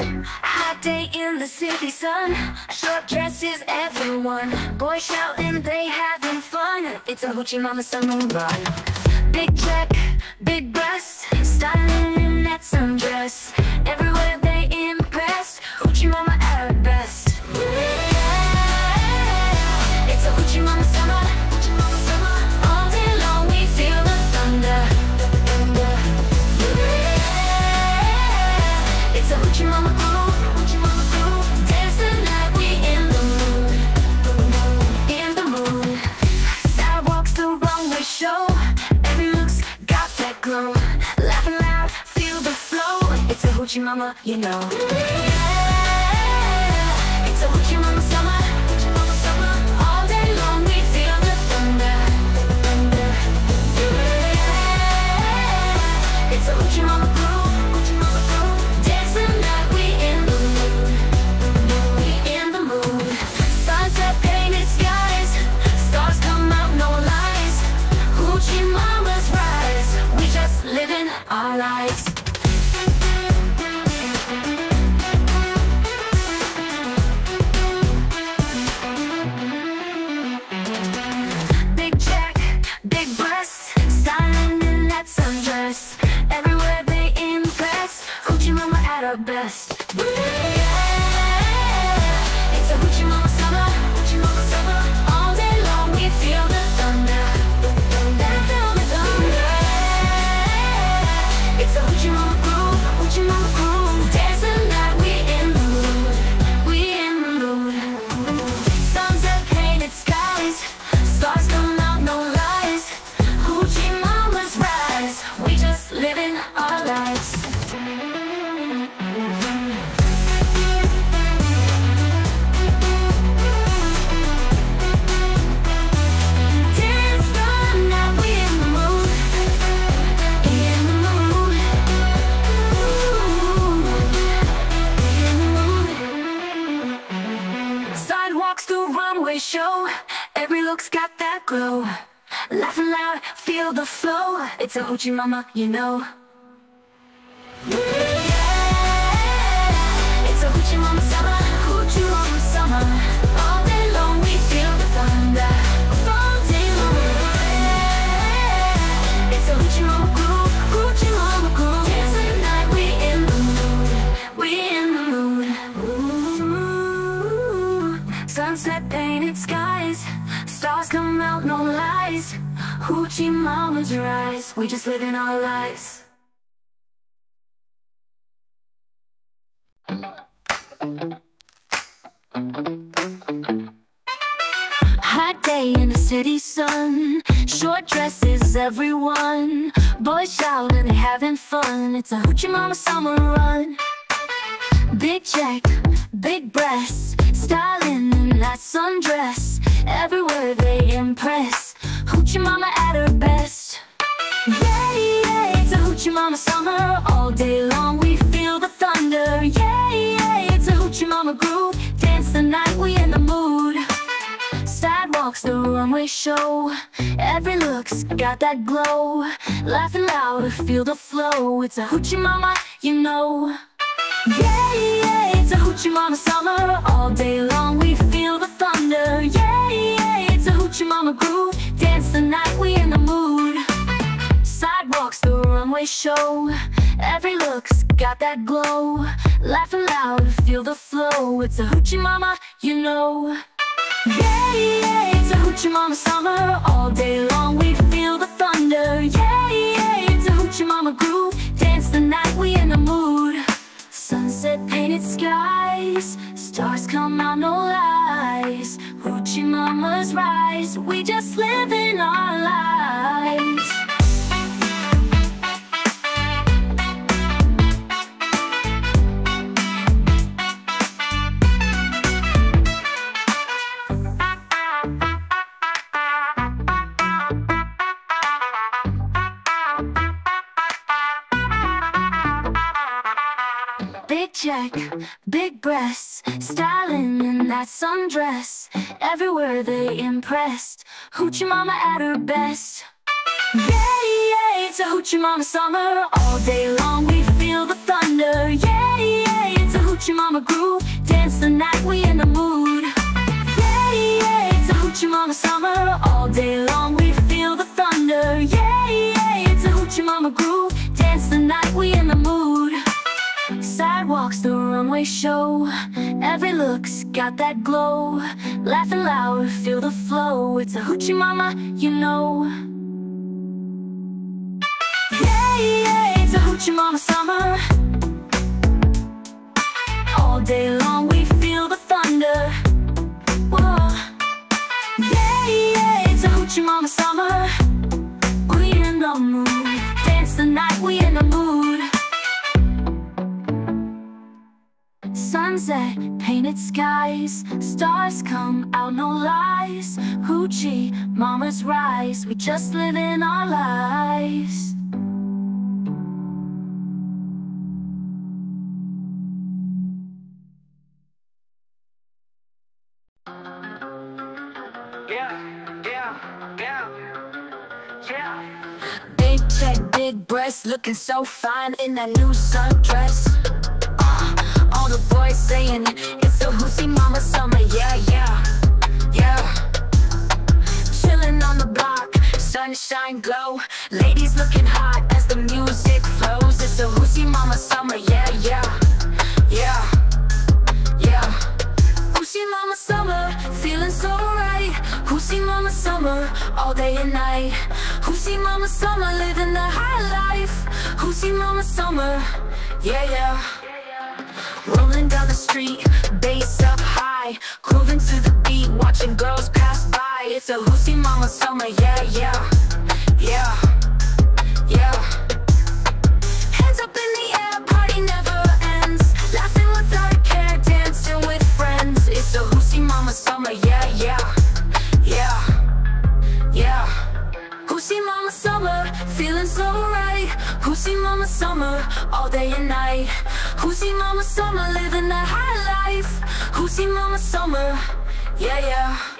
Hot day in the city sun, short dresses everyone. Boys shouting, they having fun. It's a hoochie mama summer run. Big check, big breasts, styling in that sundress. Everywhere hoochie mama, you know. Yeah, It's a hoochie mama at best. Got that glow. Laughing loud, feel the flow. It's a hoochie mama, you know. Hoochie mamas rise, we just living our lives. Hot day in the city sun, short dresses everyone. Boys shouting, they having fun. It's a hoochie mama summer run. Big check, big breasts, styling in that sundress. Everywhere they impress. Hoochie mama at her best. Yeah, yeah, it's a hoochie mama summer. All day long we feel the thunder. Yeah, yeah, it's a hoochie mama groove. Dance the night, we in the mood. Sidewalks, the runway show. Every look's got that glow. Laughing loud, feel the flow. It's a hoochie mama, you know. Yeah, yeah, it's a hoochie mama summer. All day long we feel the thunder. Yeah, yeah, it's a hoochie mama groove. Dance the night, we in the mood. Sidewalks, the runway show. Every look's got that glow. Laughing loud, feel the flow. It's a hoochie mama, you know. Yeah, yeah, it's a hoochie mama rise, we just living our lives. Check, big breasts, styling in that sundress. Everywhere they impressed. Hoochie mama at her best. Yeah, yeah, it's a hoochie mama summer. All day long we feel the thunder. Yeah, yeah, it's a hoochie mama groove Dance the night, we in the mood runway show. Every look's got that glow. Laughing loud, feel the flow. It's a hoochie mama, you know. Yeah, yeah, it's a hoochie mama summer painted Stars come out, no lies. Hoochie, mama's rise. We just living our lives. Yeah, yeah, yeah, yeah. Big check, big breasts, looking so fine in that new sundress. Uh, all the boys saying hoosie mama summer, yeah, yeah, yeah. Chilling on the block, sunshine glow. Ladies looking hot as the music flows. It's a hoosie mama summer, yeah, yeah, yeah, yeah. Hoosie mama summer, feeling so right. Hoosie mama summer, all day and night. Hoosie mama summer, living the high life. Hoosie mama summer, yeah, yeah. The street, bass up high. Grooving to the beat, watching girls pass by. It's a Hoosie mama summer, yeah, yeah, yeah, yeah. Hands up in the air, party never ends. Laughing without care, dancing with friends. It's a Hoosie Mama summer, yeah, yeah, yeah, yeah. Hoosie Mama summer, feeling so right. Hoosie Mama summer, all day and night. Hoosie Mama summer, living the high life. Who's Hoosie Mama summer, yeah, yeah.